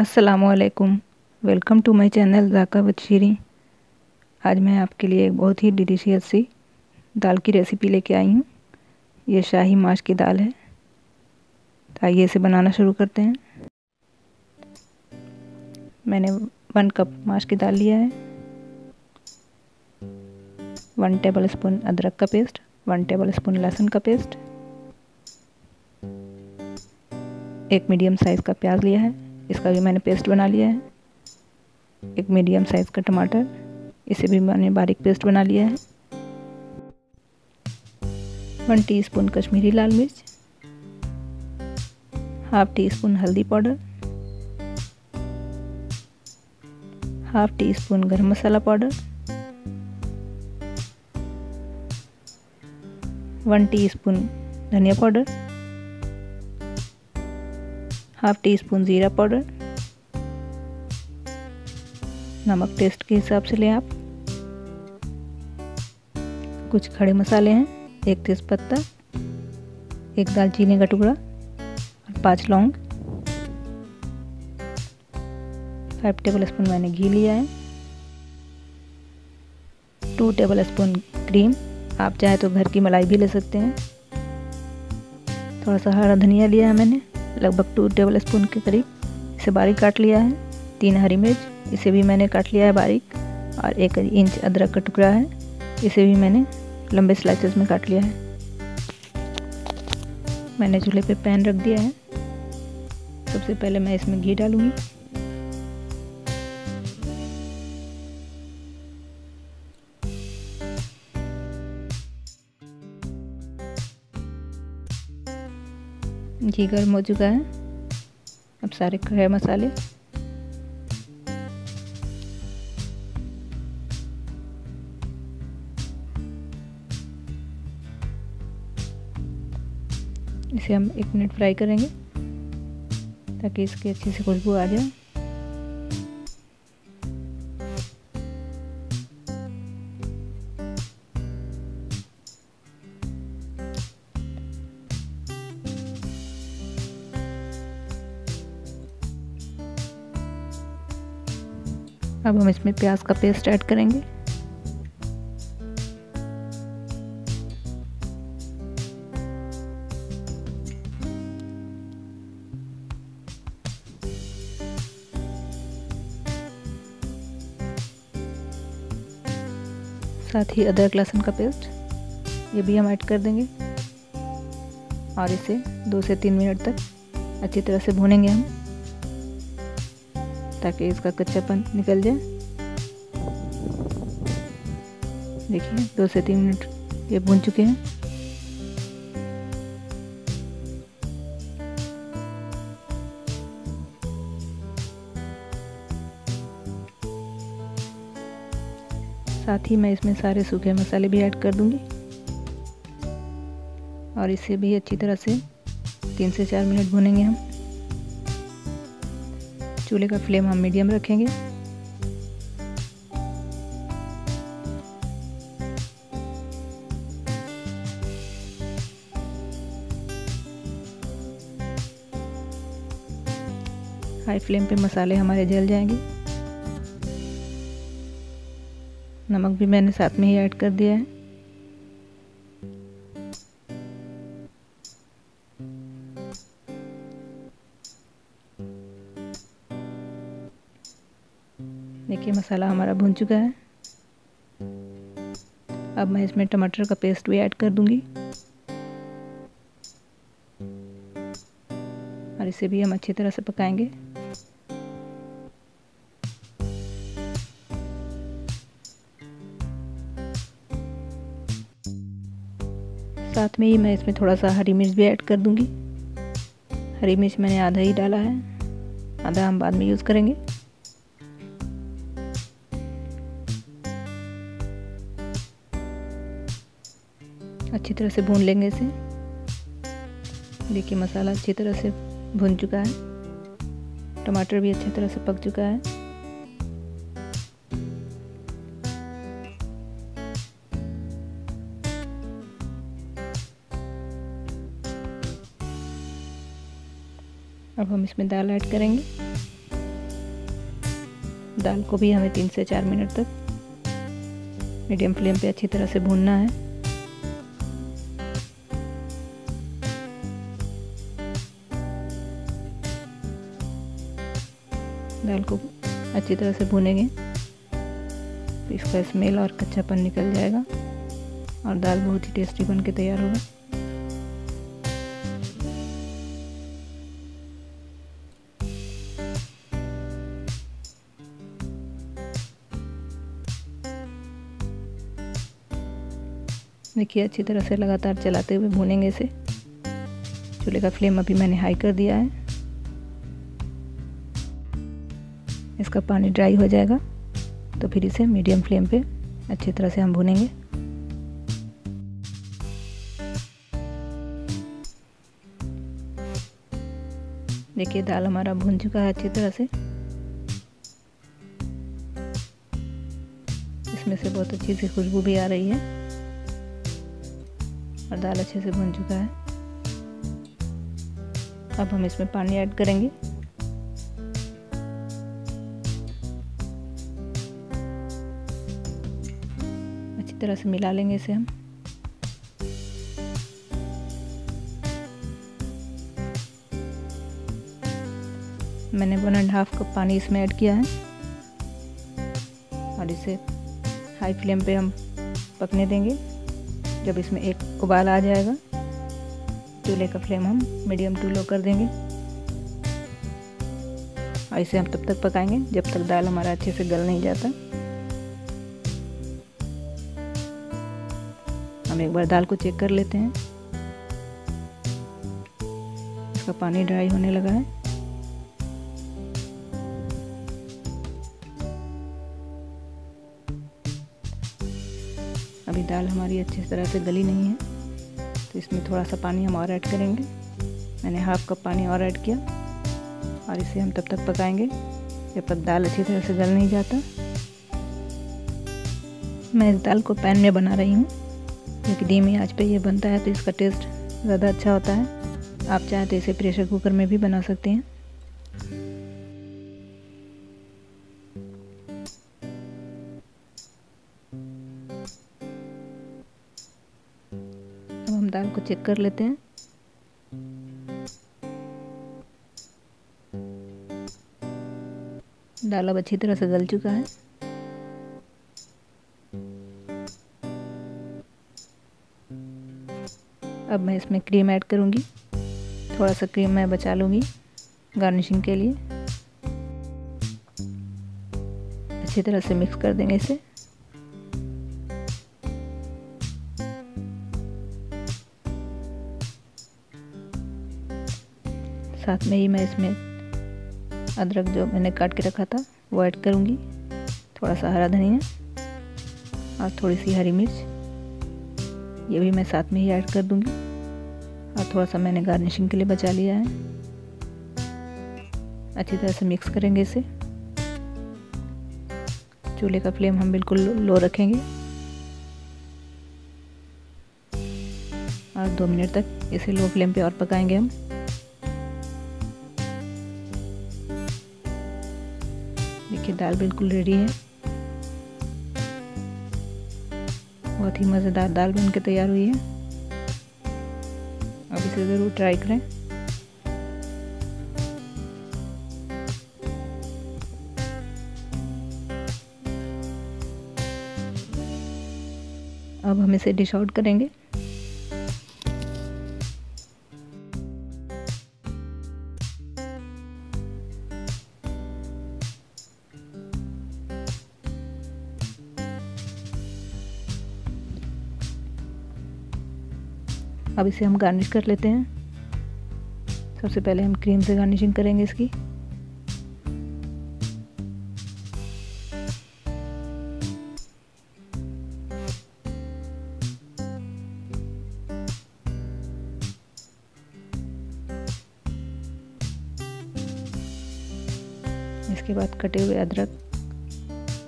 असलकुम welcome to my channel जाका बशीरी आज मैं आपके लिए एक बहुत ही डिलीशियस सी दाल की रेसिपी लेके आई हूँ। ये शाही माश की दाल है। तो आइए इसे बनाना शुरू करते हैं। मैंने वन कप माश की दाल लिया है। वन टेबल स्पून अदरक का पेस्ट वन टेबल स्पून लहसुन का पेस्ट एक मीडियम साइज़ का प्याज लिया है। इसका भी मैंने पेस्ट बना लिया है। एक मीडियम साइज़ का टमाटर, इसे भी मैंने बारीक पेस्ट बना लिया है। वन टीस्पून कश्मीरी लाल मिर्च हाफ़ टी स्पून हल्दी powder half teaspoon garam masala powder one teaspoon धनिया पाउडर हाफ़ टी स्पून ज़ीरा पाउडर। नमक टेस्ट के हिसाब से लें आप। कुछ खड़े मसाले हैं, एक तेज़पत्ता, एक दालचीनी का टुकड़ा, और पाँच लौंग। फाइव टेबल स्पून मैंने घी लिया है। टू टेबल स्पून क्रीम, आप चाहे तो घर की मलाई भी ले सकते हैं। थोड़ा सा हरा धनिया लिया है मैंने। लगभग टू टेबल स्पून के करीब। इसे बारीक काट लिया है। तीन हरी मिर्च, इसे भी मैंने काट लिया है बारीक, और एक इंच अदरक का टुकड़ा है। इसे भी मैंने लंबे स्लाइसेस में काट लिया है। मैंने चूल्हे पे पैन रख दिया है। सबसे पहले मैं इसमें घी डालूँगी। घी गर्म हो। चुका है अब सारे खड़े मसाले। इसे हम एक मिनट फ्राई करेंगे, ताकि इसकी अच्छी से खुशबू आ जाए। अब हम इसमें प्याज का पेस्ट ऐड करेंगे। साथ ही अदरक लहसुन का पेस्ट, ये भी हम ऐड कर देंगे। और इसे दो से तीन मिनट तक अच्छी तरह से भूनेंगे हम। ताकि इसका कच्चापन निकल जाए। देखिए, दो से तीन मिनट ये भून चुके हैं। साथ ही मैं इसमें सारे सूखे मसाले भी ऐड कर दूँगी। और इसे भी अच्छी तरह से तीन से चार मिनट भुनेंगे हम। चूल्हे का फ्लेम हम मीडियम रखेंगे। हाई फ्लेम पे मसाले हमारे जल जाएँगे। नमक भी मैंने साथ में ही ऐड कर दिया है। देखिए मसाला हमारा भुन चुका है। अब मैं इसमें टमाटर का पेस्ट भी ऐड कर दूँगी। और इसे भी हम अच्छी तरह से पकाएँगे। साथ में ही मैं इसमें थोड़ा सा हरी मिर्च भी ऐड कर दूँगी। हरी मिर्च मैंने आधा ही डाला है। आधा हम बाद में यूज़ करेंगे। अच्छी तरह से भून लेंगे इसे। देखिए मसाला अच्छी तरह से भुन चुका है। टमाटर भी अच्छी तरह से पक चुका है। अब हम इसमें दाल ऐड करेंगे। दाल को भी हमें तीन से चार मिनट तक मीडियम फ्लेम पे अच्छी तरह से भूनना है। दाल को अच्छी तरह से भूनेंगे। तो इसका स्मेल और कच्चापन निकल जाएगा और दाल बहुत ही टेस्टी बन के तैयार होगा। देखिए, अच्छी तरह से लगातार चलाते हुए भूनेंगे इसे। चूल्हे का फ्लेम अभी मैंने हाई कर दिया है। इसका पानी ड्राई हो जाएगा तो फिर इसे मीडियम फ्लेम पे अच्छी तरह से हम भूनेंगे। देखिए, दाल हमारा भून चुका है अच्छी तरह से। इसमें से बहुत अच्छी सी खुशबू भी आ रही है और दाल अच्छे से भुन चुका है। अब हम इसमें पानी ऐड करेंगे। तरह से मिला लेंगे इसे हम। मैंने वन एंड हाफ़ कप पानी इसमें ऐड किया है। और इसे हाई फ्लेम पे हम पकने देंगे। जब इसमें एक उबाल आ जाएगा, चूल्हे का फ्लेम हम मीडियम टू लो कर देंगे। और इसे हम तब तक पकाएँगे जब तक दाल हमारा अच्छे से गल नहीं जाता। हम एक बार दाल को चेक कर लेते हैं। इसका पानी ड्राई होने लगा है। अभी दाल हमारी अच्छी तरह से गली नहीं है तो इसमें थोड़ा सा पानी हम और ऐड करेंगे। मैंने हाफ़ कप पानी और ऐड किया, और इसे हम तब तक पकाएँगे, जब तक दाल अच्छी तरह से गल नहीं जाता। मैं इस दाल को पैन में बना रही हूँ। क्योंकि धीमी आँच पे ये बनता है तो इसका टेस्ट ज़्यादा अच्छा होता है। आप चाहें तो इसे प्रेशर कुकर में भी बना सकते हैं। अब हम दाल को चेक कर लेते हैं। दाल अब अच्छी तरह से गल चुका है। अब मैं इसमें क्रीम ऐड करूँगी। थोड़ा सा क्रीम मैं बचा लूँगी गार्निशिंग के लिए। अच्छी तरह से मिक्स कर देंगे इसे। साथ में ही मैं इसमें अदरक जो मैंने काट के रखा था, वो ऐड करूँगी। थोड़ा सा हरा धनिया और थोड़ी सी हरी मिर्च। ये भी मैं साथ में ही ऐड कर दूँगी। और थोड़ा सा मैंने गार्निशिंग के लिए बचा लिया है। अच्छी तरह से मिक्स करेंगे इसे। चूल्हे का फ्लेम हम बिल्कुल लो रखेंगे। और दो मिनट तक इसे लो फ्लेम पे और पकाएँगे हम। देखिए दाल बिल्कुल रेडी है। बहुत ही मज़ेदार दाल बन के तैयार हुई है। अब इसे ज़रूर ट्राई करें। अब हम इसे डिश आउट करेंगे। अब इसे हम गार्निश कर लेते हैं। सबसे पहले हम क्रीम से गार्निशिंग करेंगे इसकी। इसके बाद कटे हुए अदरक,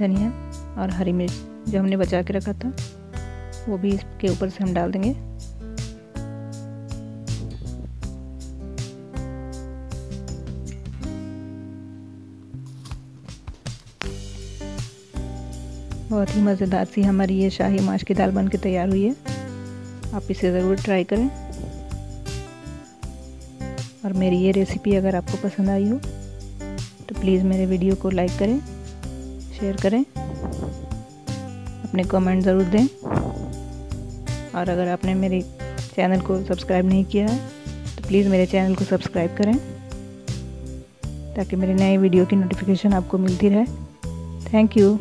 धनिया और हरी मिर्च जो हमने बचा के रखा था, वो भी इसके ऊपर से हम डाल देंगे। बहुत ही मज़ेदार सी हमारी ये शाही माश की दाल बन के तैयार हुई है। आप इसे ज़रूर ट्राई करें। और मेरी ये रेसिपी अगर आपको पसंद आई हो तो प्लीज़ मेरे वीडियो को लाइक करें शेयर करें। अपने कमेंट ज़रूर दें। और अगर आपने मेरे चैनल को सब्सक्राइब नहीं किया है तो प्लीज़ मेरे चैनल को सब्सक्राइब करें, ताकि मेरे नए वीडियो की नोटिफिकेशन आपको मिलती रहे। Thank you